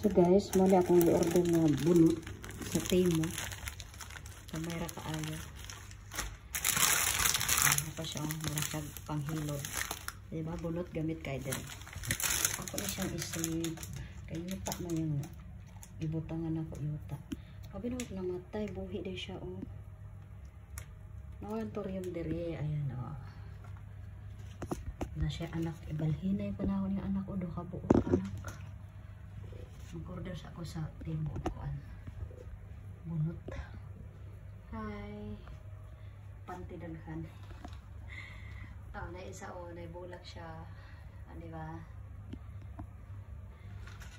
So guys, mali akong i-order na bunot sa Temo. Kamera kaayo. Ano pa siya, mura siya panghilod. Diba, bunot gamit kay din. Ako na siyang isip. Kay yuta man yung ibutangan ako yuta. Sabi na huwag namatay, buhi din siya oh. Nawalan torium diri, ayan oh. Na siya anak, ibalhinay panahon yung anak ko, do ka buo anak mag-order sa ako sa table kuan bunot. Hi. Panty daghan oh, na isa o oh, na bulak siya. Ah, di ba?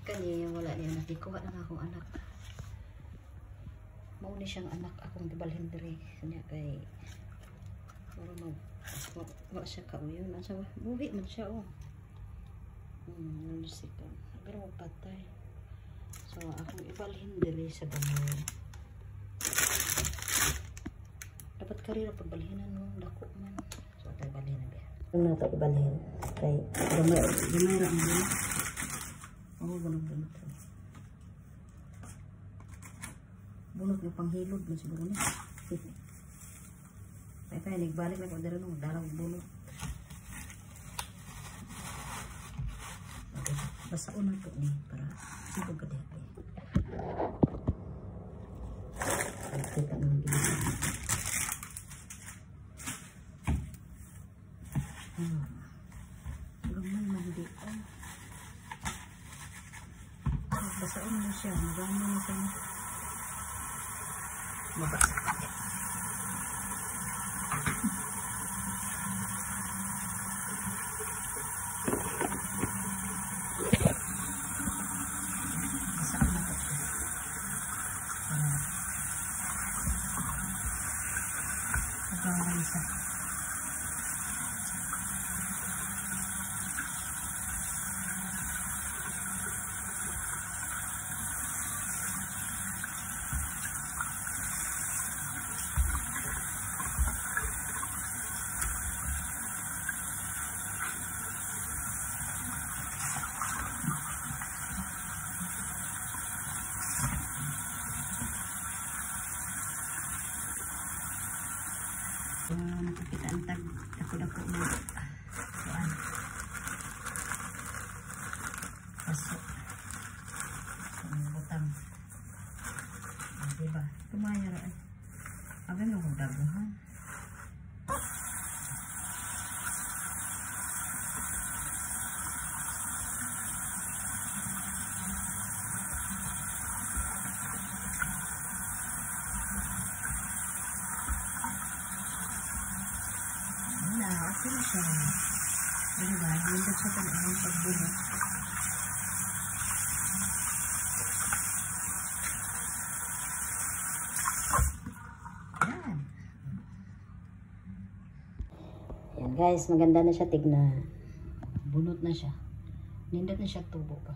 Kani wala niya nakikuha lang akong anak. Mauni siyang anak akong gibalhin diri. Kanya kay para mag wa siya kauyon asa buhi man siya oh. Hmm nalusika pero patay So, akong ibalhin dili sa banyo. Dapat karira pagbalhinan no, dako man. So, tayo balhin na biya. Ano na ito ibalhin? Kay, gamay, gamay ra mo. Oo, ganun bunot. Bunot yung panghilod mo siguro na. Ay, tayo, nagbalik na ko dira no, dalang. Okay, basta unang po ni para siguro ka dito. Kita ng gilid. Hmm. Gamay ko. Basaan mo siya. Magano mo siya. Mabasa. Isa. So, nakikita ang tag ako-dako na kuan. Paso. Ang butang. Ah, diba? Tumaya ra ay. Abi mo kung daguhan. Okay Ano ba? Hindi siya pa ang pagbuhat. Yan. Yan guys, maganda na siya tignan. Bunot na siya. Nindot na siya tubo pa.